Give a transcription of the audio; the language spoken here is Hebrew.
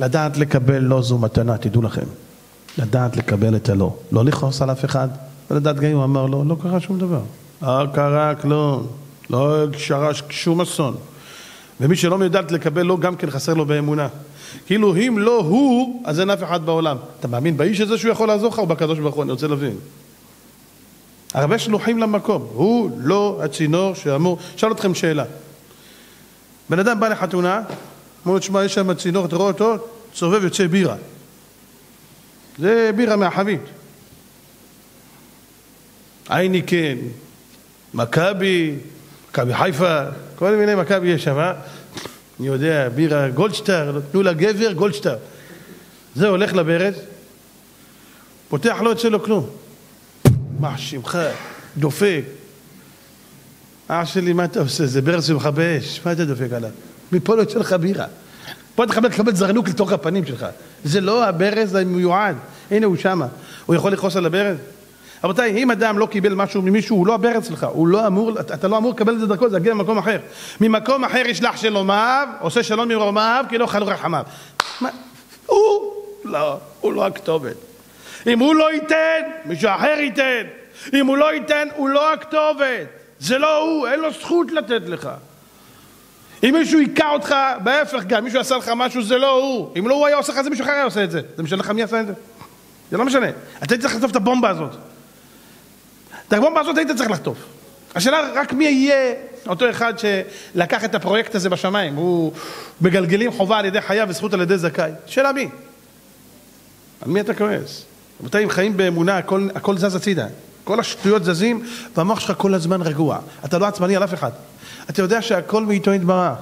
לדעת לקבל לא זו מתנה, תדעו לכם. לדעת לקבל את הלא. לא לכעוס על אף אחד, ולדעת גם אם הוא אמר לו, לא קרה שום דבר. לא קרה כלום. לא שרש שום אסון. ומי שלא מיודעת לקבל לא, גם כן חסר לו באמונה. כאילו אם לא הוא, אז אין אף אחד בעולם. אתה מאמין באיש הזה שהוא יכול לעזור לך או בקדוש ברוך הוא? אני רוצה להבין. הרבה שלוחים למקום, הוא לא הצינור שאמור... אשאל אתכם שאלה. בן אדם בא לחתונה, אומר לו, תשמע, יש שם צינור, אתה רואה אותו? צובב יוצא בירה. זה בירה מהחבית. אייניקן, מכבי, מכבי חיפה, כל מיני מכבי יש שם, אה? אני יודע, בירה גולדשטר, תנו לגבר גולדשטר. זה הולך לברז, פותח לא יוצא לו כלום. מה שמך? דופק. אח שלי, מה אתה עושה? זה ברז שמך באש, מה אתה דופק עליו? מפה לא יוצא לך בירה. פה אתה חייב לקבל זרנוק לתוך הפנים שלך. זה לא הברז המיועד. הנה הוא שמה. הוא יכול לכעוס על הברז? רבותיי, אם אדם לא קיבל משהו ממישהו, הוא לא הברז שלך, הוא לא אמור, אתה לא אמור לקבל את זה דרכו, זה יגיע ממקום אחר. ממקום אחר ישלח שלומיו, עושה שלום ממרומיו, כי לא חלו רחמיו. מה? הוא, לא, הוא לא הכתובת. אם הוא לא ייתן, מישהו אחר ייתן. אם הוא לא ייתן, הוא לא הכתובת. זה לא הוא, אין לו זכות לתת לך. אם מישהו היכה אותך, בהפך גם, מישהו עשה לך משהו, זה לא הוא. אם לא הוא היה עושה לך, זה מישהו אחר היה עושה את זה. זה משנה לך מי עשה את זה. זה לא משנה. אתה היית צריך לחטוף את הבומבה הזאת. את הבומבה הזאת היית צריך לחטוף. השאלה רק מי יהיה אותו אחד שלקח את הפרויקט הזה בשמיים. הוא מגלגלים חובה על ידי חייו וזכות על ידי זכאי. שאלה מי? על מי אתה כועס? רבותיי, אם חיים באמונה, הכל, הכל זז הצידה. כל השטויות זזים, והמוח שלך כל הזמן רגוע. אתה לא עצבני על אף אחד. אתה יודע שהכל מאיתו יתברך.